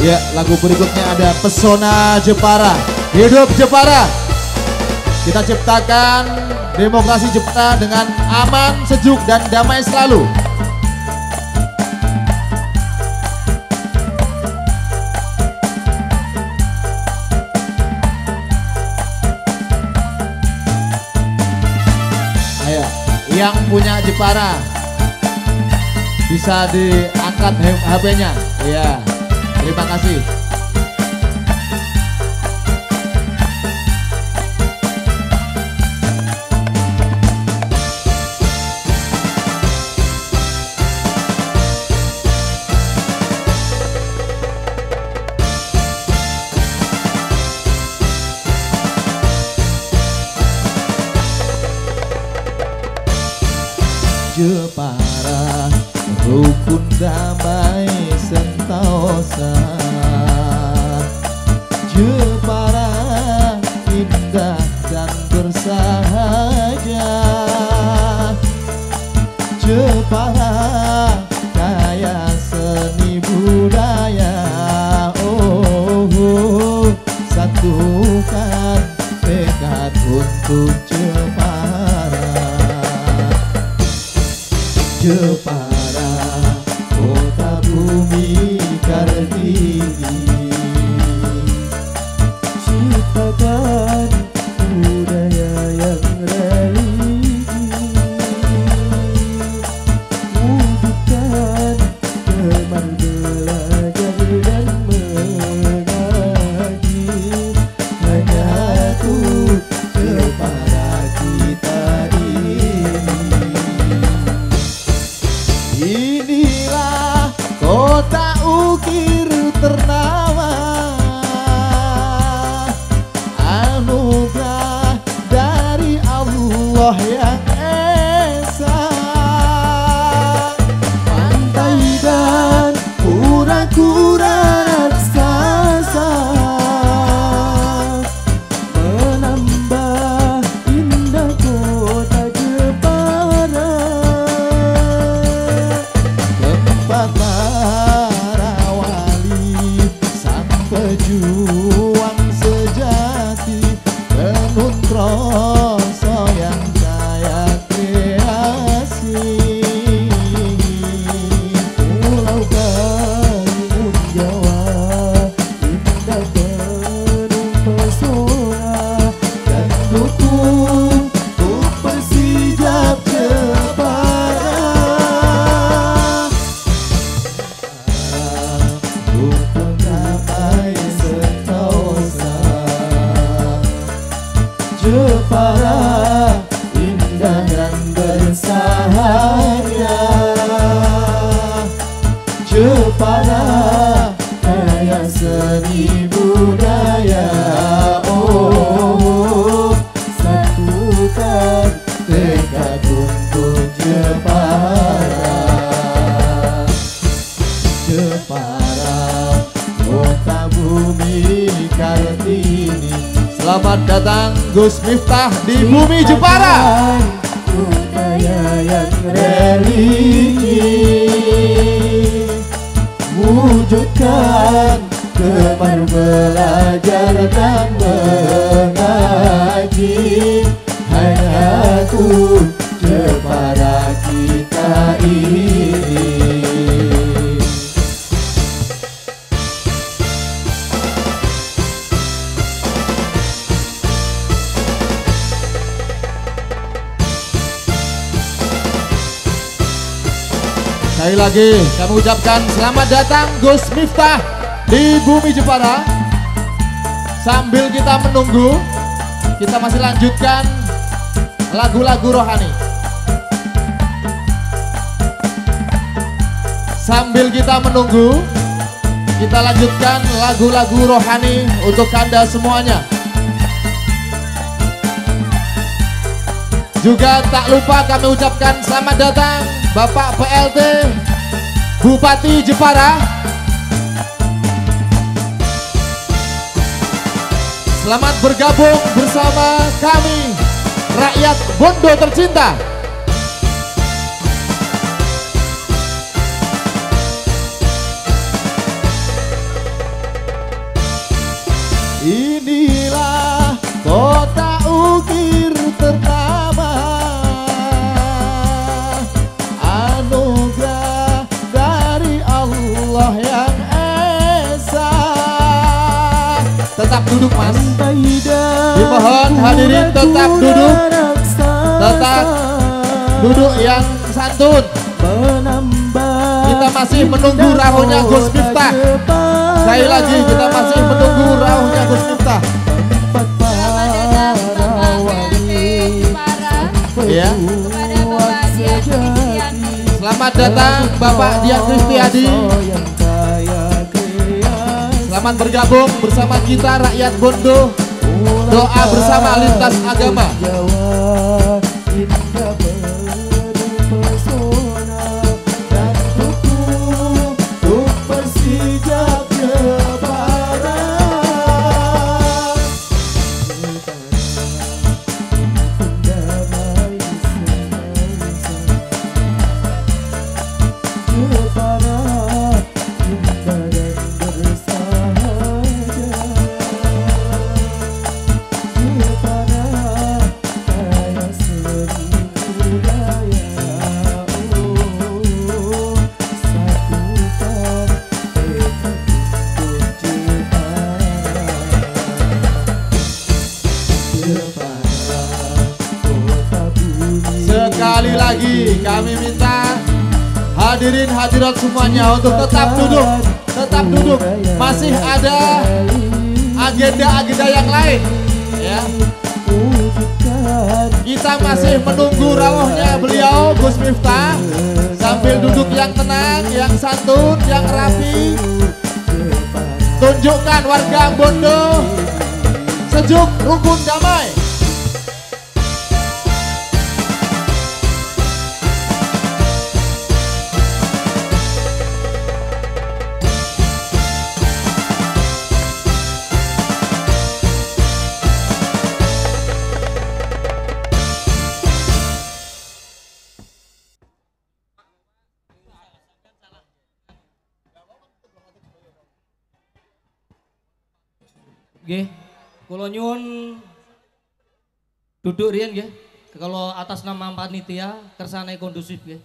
Ya, lagu berikutnya ada Pesona Jepara. Hidup Jepara. Kita ciptakan demokrasi Jepara dengan aman, sejuk, dan damai selalu. Ayo, yang punya Jepara bisa diangkat HP-nya. Iya. Terima kasih. Jepara rukun damai sentosa. Jepara indah dan bersahaja. Jepara kaya seni budaya. Oh, oh satukan tekad untuk Jepara Jepara Selamat datang Gus Miftah di Bumi Jepara. Wujudkan gemar belajar dan mengaji. Hanya tuh Jepara kita ini Sekali lagi kami ucapkan selamat datang Gus Miftah di Bumi Jepara. Sambil kita menunggu, kita masih lanjutkan lagu-lagu rohani. Sambil kita menunggu, kita lanjutkan lagu-lagu rohani untuk Anda semuanya. Juga tak lupa kami ucapkan selamat datang Bapak PLT Bupati Jepara. Selamat bergabung bersama kami Rakyat Bondo tercinta Mohon hadirin tetap duduk, tetap duduk yang santun. Kita masih menunggu rahunya Gus Miftah. Sekali lagi kita masih menunggu rahunya Gus Miftah. Selamat datang Bapak PLT Jepara Ya. Selamat datang Bapak Dian Kristiadi. Selamat bergabung bersama kita rakyat Bondo. Doa bersama lintas agama. Kami minta hadirin hadirat semuanya untuk tetap duduk, tetap duduk. Masih ada agenda-agenda yang lain, ya. Kita masih menunggu rawuhnya beliau Gus Miftah sambil duduk yang tenang, yang santun, yang rapi. Tunjukkan warga Bondo sejuk, rukun, damai. Nggih. Kula nyuwun duduk riyen nggih. Kalau atas nama panitia kersane kondusif nggih.